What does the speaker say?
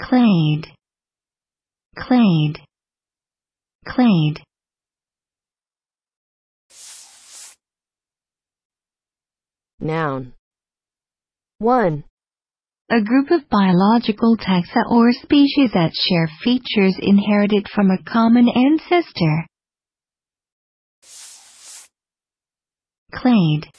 clade, clade, clade. Noun. 1. A group of biological taxa or species that share features inherited from a common ancestor. Clade